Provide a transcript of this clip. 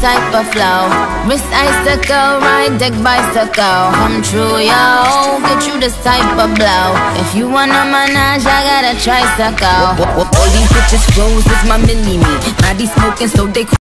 type of flow. Wrist icicle, ride deck bicycle. Come true, yo. Get you this type of blow. If you wanna manage, I got a tricycle. All these bitches froze, it's my mini me. Now smoking, so they.